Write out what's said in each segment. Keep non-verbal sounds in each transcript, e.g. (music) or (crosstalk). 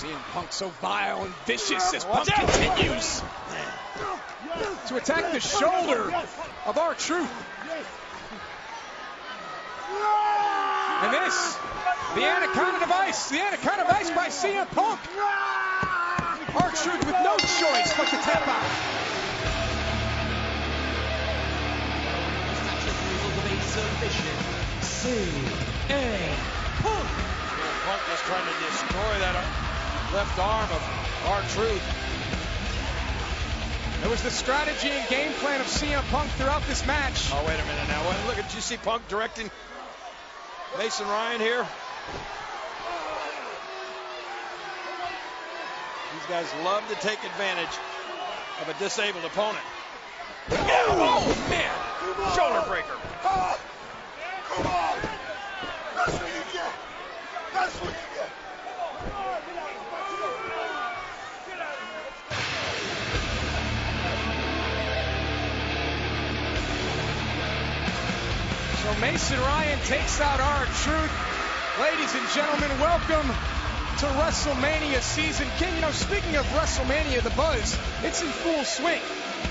CM Punk so vile and vicious as Punk continues to attack the shoulder of R-Truth. And this, the Anaconda Vise, the Anaconda Vise by CM Punk. R-Truth with no choice but to tap out. CM Punk. Punk just trying to destroy that left arm of our truth. It was the strategy and game plan of CM Punk throughout this match. Oh, wait a minute now. Look at you see Punk directing Mason Ryan here. These guys love to take advantage of a disabled opponent. Oh, man. Shoulder breaker. Ah! Mason Ryan takes out our truth. Ladies and gentlemen, welcome to WrestleMania season. King, you know, speaking of WrestleMania, the buzz, it's in full swing.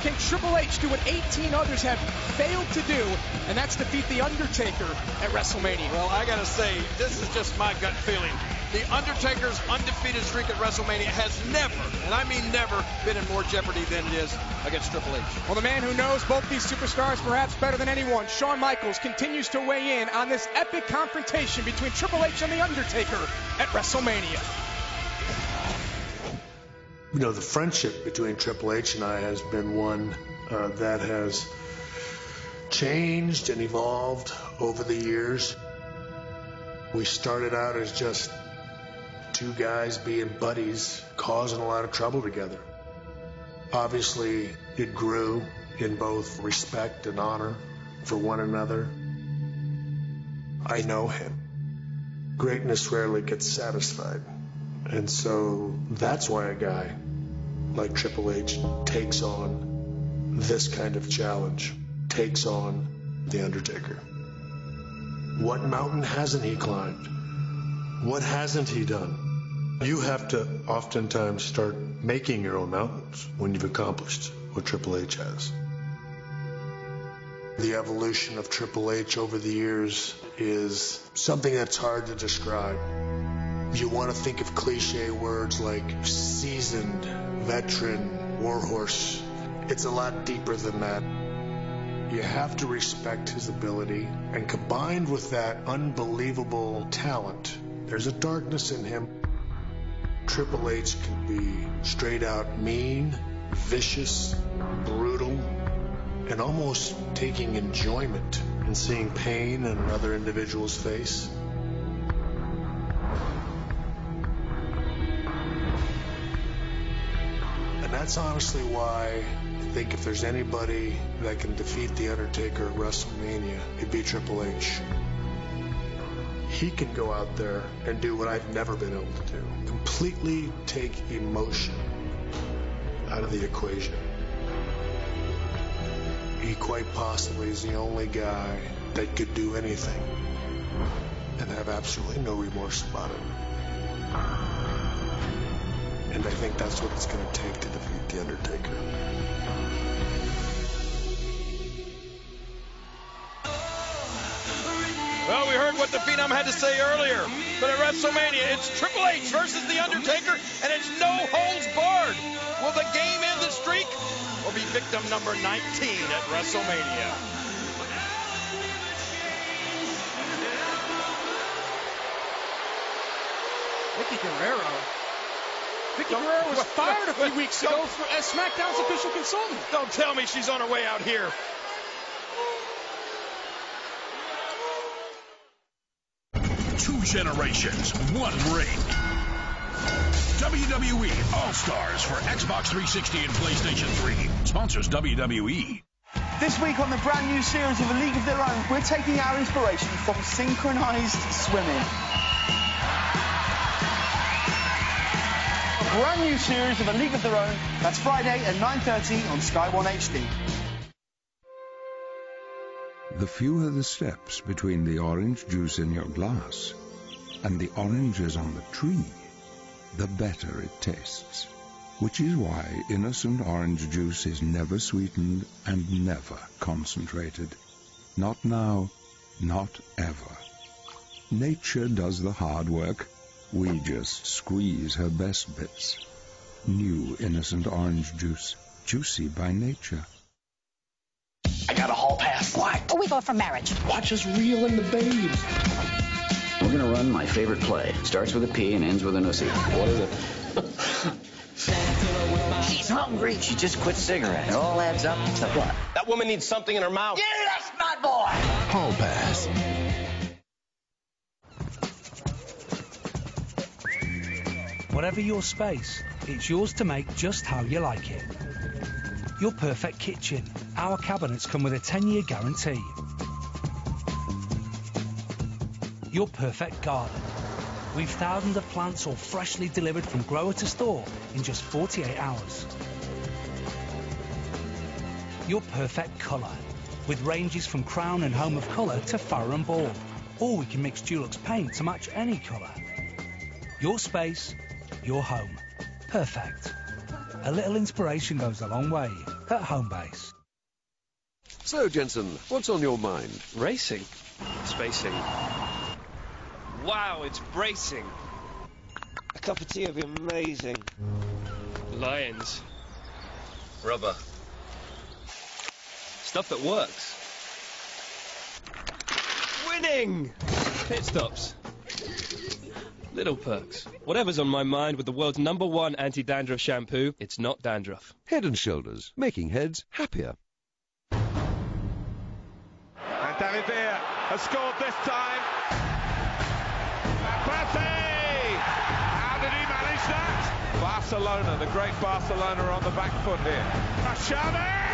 Can Triple H do what 18 others have failed to do, and that's defeat The Undertaker at WrestleMania? Well, I gotta say, this is just my gut feeling. The Undertaker's undefeated streak at WrestleMania has never, and I mean never, been in more jeopardy than it is against Triple H. Well, the man who knows both these superstars perhaps better than anyone, Shawn Michaels, continues to weigh in on this epic confrontation between Triple H and The Undertaker at WrestleMania. You know, the friendship between Triple H and I has been one uh, that has changed and evolved over the years. We started out as just two guys being buddies, causing a lot of trouble together. Obviously, it grew in both respect and honor for one another. I know him. Greatness rarely gets satisfied. And so that's why a guy like Triple H takes on this kind of challenge, takes on The Undertaker. What mountain hasn't he climbed? What hasn't he done? You have to oftentimes start making your own mountains when you've accomplished what Triple H has. The evolution of Triple H over the years is something that's hard to describe. You want to think of cliche words like seasoned, veteran, warhorse. It's a lot deeper than that. You have to respect his ability, and combined with that unbelievable talent, there's a darkness in him. Triple H can be straight out mean, vicious, brutal, and almost taking enjoyment in seeing pain in another individual's face. And that's honestly why I think if there's anybody that can defeat The Undertaker at WrestleMania, it'd be Triple H. He can go out there and do what I've never been able to do completely take emotion out of the equation. He quite possibly is the only guy that could do anything and have absolutely no remorse about it. And I think that's what it's going to take to defeat The Undertaker. Well, we heard what the Phenom had to say earlier, but at WrestleMania, it's Triple H versus The Undertaker, and it's no holds barred. Will the game end the streak? or be victim number 19 at WrestleMania. Vickie Guerrero. Vickie Guerrero was (laughs) fired a few weeks ago for, as SmackDown's official consultant. Don't tell me she's on her way out here. Generations, one ring. WWE All Stars for Xbox 360 and PlayStation 3. Sponsors E. WWE. This week on the brand new series of A League of Their Own, we're taking our inspiration from synchronized swimming. A brand new series of A League of Their Own. That's Friday at 9.30 on Sky One HD. The fewer the steps between the orange juice in your glass and the oranges on the tree, the better it tastes. Which is why innocent orange juice is never sweetened and never concentrated. Not now, not ever. Nature does the hard work. We just squeeze her best bits. New innocent orange juice, juicy by nature. I got a hall pass. What? Oh, we go for marriage. Watch us reel in the babes. We're gonna run my favorite play. Starts with a P and ends with an Ussy. What is it? She's hungry. She just quit cigarettes. It all adds up to what? That woman needs something in her mouth. Yeah, that's my boy. Hall Pass. Whatever your space, it's yours to make just how you like it. Your perfect kitchen. Our cabinets come with a 10-year guarantee. Your perfect garden. We've thousands of plants all freshly delivered from grower to store in just 48 hours. Your perfect colour. With ranges from Crown and Home of Colour to Farrow and Ball. Or we can mix Dulux paint to match any colour. Your space, your home. Perfect. A little inspiration goes a long way at Homebase. So, Jensen, what's on your mind? Racing. Spacing. Wow, it's bracing. A cup of tea would be amazing. Lions. Rubber. Stuff that works. Winning! Pit stops. Little perks. Whatever's on my mind with the world's number one anti-dandruff shampoo, it's not dandruff. Head and Shoulders, making heads happier. And David Villa has scored this time. Barcelona, the great Barcelona on the back foot here. Xavi!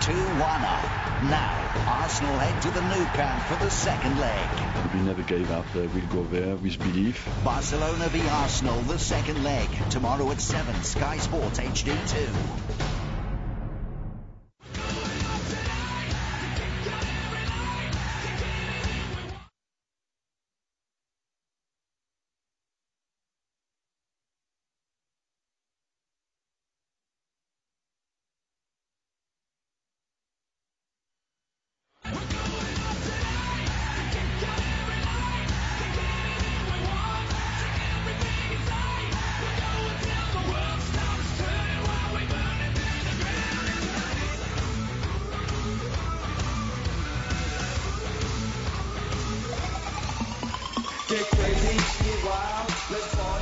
2-1 up. Now, Arsenal head to the Nou Camp for the second leg. We never gave up. Uh, we'll go there with belief. Barcelona v Arsenal, the second leg. Tomorrow at 7, Sky Sports HD2.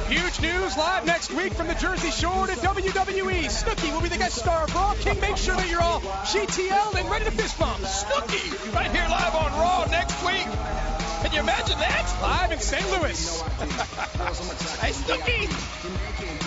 Huge news live next week from the Jersey Shore to WWE. Snooki will be the guest star of Raw. King, make sure that you're all GTL'd and ready to fist bump. Snooki, right here live on Raw next week. Can you imagine that? Live in St. Louis. (laughs) hey, Snooki.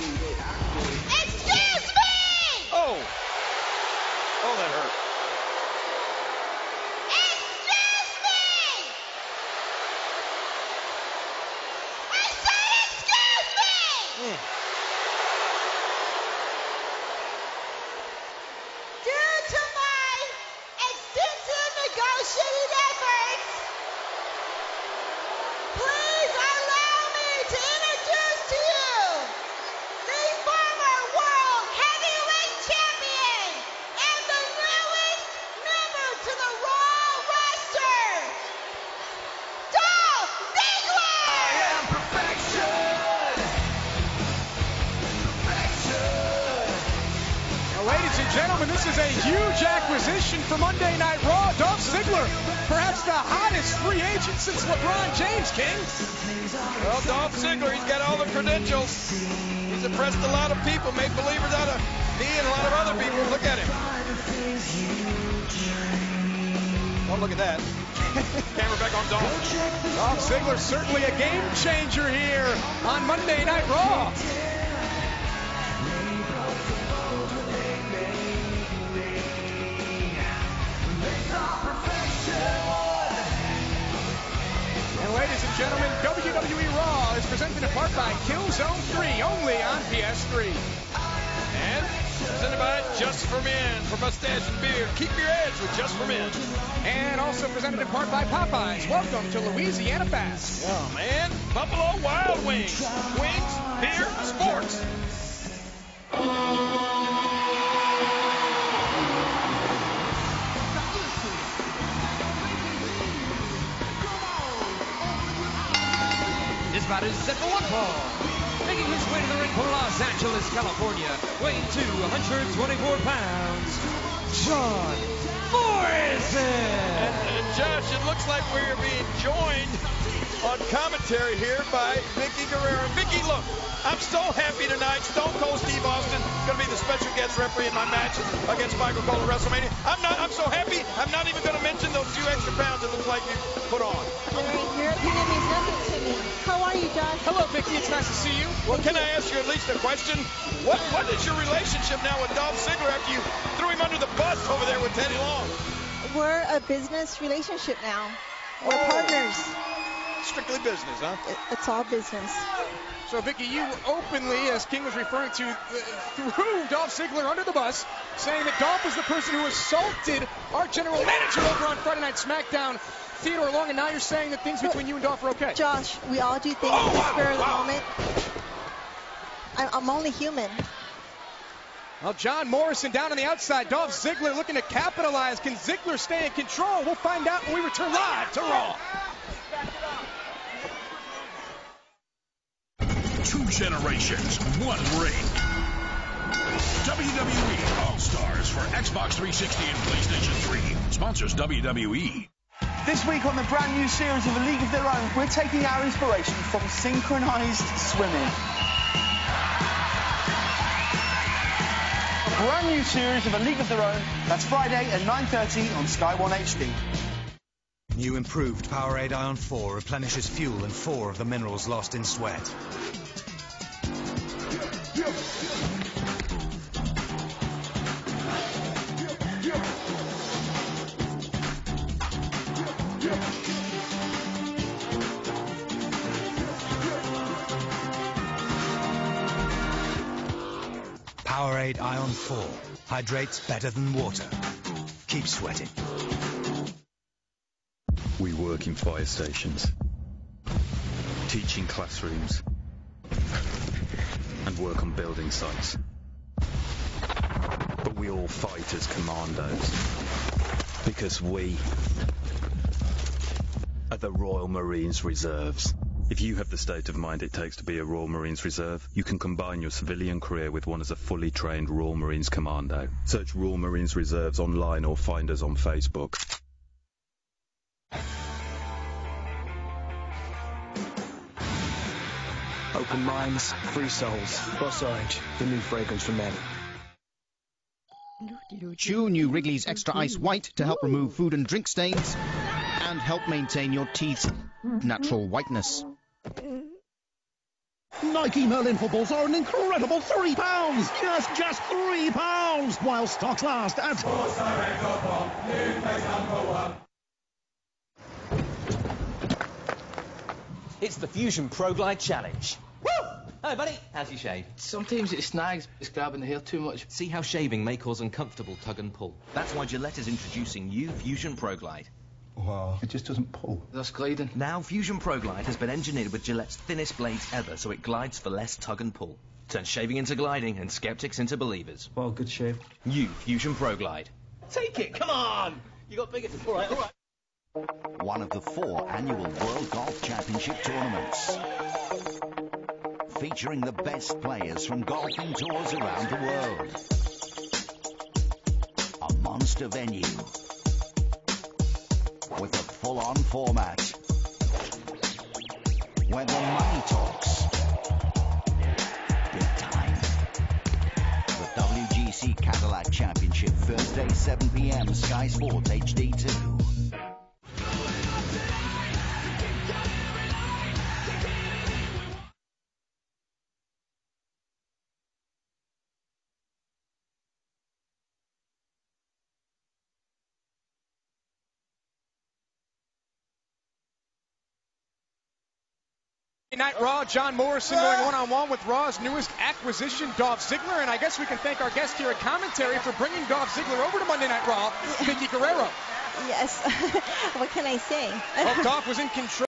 Huge acquisition for Monday Night Raw. Dolph Ziggler, perhaps the hottest free agent since LeBron James, King. Well, Dolph Ziggler, he's got all the credentials. He's impressed a lot of people, made believers out of me and a lot of other people. Look at him. Oh, look at that. (laughs) Camera back on Dolph. Dolph Ziggler certainly a game changer here on Monday Night Raw. Raw is presented in part by Killzone 3, only on PS3. And Presented by Just for Men for mustache and beard. Keep your edge with Just for Men. And also presented in part by Popeyes. Welcome to Louisiana Fast. Oh man, Buffalo Wild Wings. Wings, beer, sports. This batter is set for one ball. California, weighing 224 pounds, John Morrison. And, and Josh, it looks like we're being joined on commentary here by Vickie Guerrero. Vickie, look, I'm so happy tonight. Stone Cold Steve Austin going to be the special guest referee in my match against Michael Cole at WrestleMania. I'm not. I'm so happy. I'm not even going to mention those few extra pounds it looks like you put on. Your opinion means nothing to me. How are you, Josh? Hello, Vickie. It's nice to see you. Well, can I ask you at least a question? What What is your relationship now with Dolph Ziggler after you threw him under the bus over there with Teddy Long? We're a business relationship now. We're partners. Strictly business, huh? It- It's all business. So, Vickie, you openly, as King was referring to, uh, threw Dolph Ziggler under the bus, saying that Dolph was the person who assaulted our general manager over on Friday Night SmackDown, Theodore Long, and now you're saying that things between you and Dolph are okay. Josh, we all do things in the spur of the moment. I'm, I'm only human. Well, John Morrison down on the outside. Dolph Ziggler looking to capitalize. Can Ziggler stay in control? We'll find out when we return live to Raw. Generations, one ring. WWE All Stars for Xbox 360 and PlayStation 3. Sponsors. WWE. This week on the brand new series of A League of Their Own, we're taking our inspiration from synchronized swimming. A brand new series of A League of Their Own. That's Friday at 9.30 on Sky One HD. New improved Powerade Ion 4 replenishes fuel and four of the minerals lost in sweat. Powerade Ion 4 hydrates better than water. Keep sweating. We work in fire stations, teaching classrooms, and work on building sites. But we all fight as commandos because we the Royal Marines Reserves. If you have the state of mind it takes to be a Royal Marines Reserve, you can combine your civilian career with one as a fully trained Royal Marines Commando. Search Royal Marines Reserves online or find us on Facebook. Open minds, free souls. Boss Orange, the new fragrance for men. Chew new Wrigley's Extra Ice White to help remove food and drink stains and help maintain your teeth's natural whiteness. Nike Merlin footballs are an incredible three pounds. Yes, just three pounds. While stocks last at. It's the Fusion Pro Glide Challenge. Woo! Hey, buddy. How's your shave? Sometimes it snags. It's grabbing the hair too much. See how shaving may cause uncomfortable tug and pull. That's why Gillette is introducing new Fusion Pro Glide. Wow. It just doesn't pull. That's gliding. Now Fusion Pro Glide has been engineered with Gillette's thinnest blades ever, so it glides for less tug and pull. Turns shaving into gliding and skeptics into believers. Well, good shave. New Fusion Pro Glide. Take it. Come on. You got bigger. All right. All right. One of the four annual World Golf Championship tournaments. Featuring the best players from golfing tours around the world. A monster venue. With a full-on format. Where the money talks. Big time. The WGC Cadillac Championship, Thursday, 7 p.m. Sky Sports HD2. Night Raw, John Morrison going ah. one-on-one with Raw's newest acquisition, Dolph Ziggler, and I guess we can thank our guest here at commentary for bringing Dolph Ziggler over to Monday Night Raw, Vickie Guerrero. Yes. (laughs) what can I say? Well, (laughs) Dolph was in control.